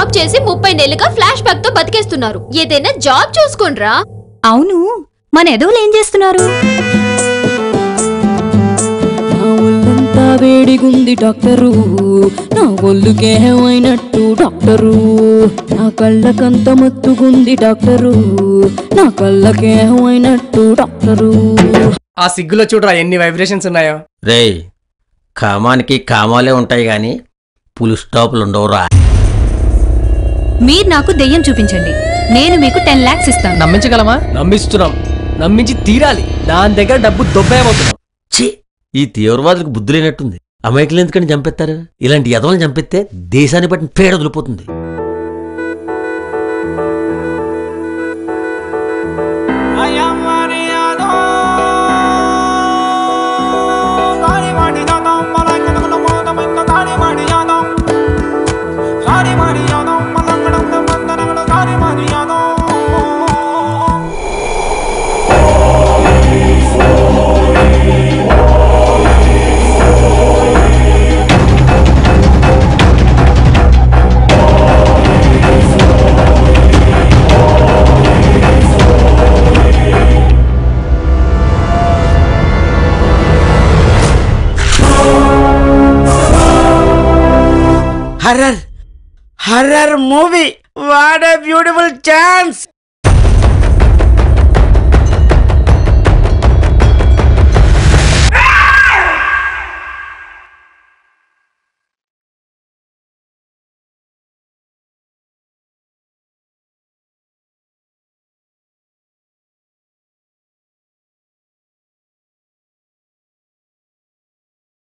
ఏళ్ళుగా ఫ్లాష్ బ్యాక్తో బతికేస్తున్నారు. ఏదైనా జాబ్ చూసుకోండ్రా. అవును మన ఎదవులు ఏం చేస్తున్నారు? వేడిగుంది డాక్టరు. నా ఒళ్ళుకేమైనట్టు డాక్టరు. నా కళ్ళకంత మత్తుగుంది డాక్టరు. నా కళ్ళకేమైనట్టు డాక్టరు. ఆ సిగ్గులో చూడరా ఎన్ని వైబ్రేషన్స్ ఉన్నాయో. రేయ్ కామానికి కామాలే ఉంటాయి గాని పులి స్టాపులు ఉండవురా. మీరు నాకు దెయ్యం చూపించండి. నేను మీకు టెన్ లాక్స్ ఇస్తాను. నమ్మించగలమా? నమ్మిస్తున్నాం. నమ్మించి తీరాలి. దాని దగ్గర డబ్బు దొబ్బేయబోతున్నాం. ఛీ! ఈ తీవ్రవాదులకు బుద్ధి లేనట్టుంది. అమాయకులు ఎందుకని చంపేస్తారు? ఇలాంటి యదవలను చంపిస్తే దేశాన్ని బట్టి పేడ వదిలిపోతుంది. Horror movie what a beautiful chance